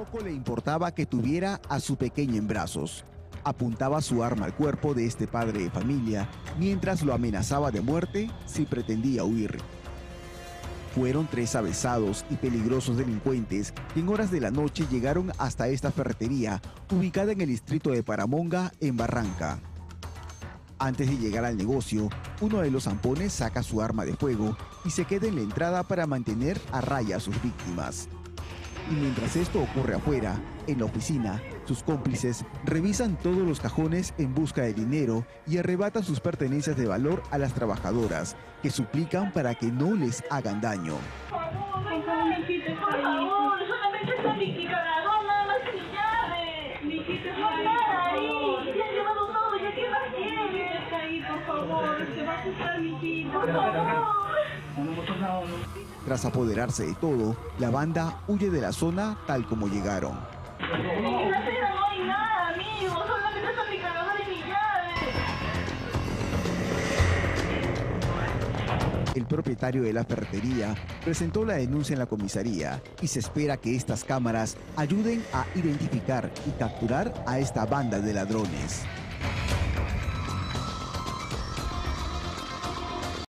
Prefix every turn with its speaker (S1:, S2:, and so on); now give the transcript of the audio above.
S1: Poco le importaba que tuviera a su pequeño en brazos. Apuntaba su arma al cuerpo de este padre de familia mientras lo amenazaba de muerte si pretendía huir. Fueron tres avesados y peligrosos delincuentes que en horas de la noche llegaron hasta esta ferretería ubicada en el distrito de Paramonga, en Barranca. Antes de llegar al negocio, uno de los zampones saca su arma de fuego y se queda en la entrada para mantener a raya a sus víctimas. Y mientras esto ocurre afuera, en la oficina, sus cómplices revisan todos los cajones en busca de dinero y arrebatan sus pertenencias de valor a las trabajadoras, que suplican para que no les hagan daño.
S2: Por favor. Se va a asustar mi. Por favor.
S1: Tras apoderarse de todo, la banda huye de la zona tal como llegaron. El propietario de la ferretería presentó la denuncia en la comisaría y se espera que estas cámaras ayuden a identificar y capturar a esta banda de ladrones.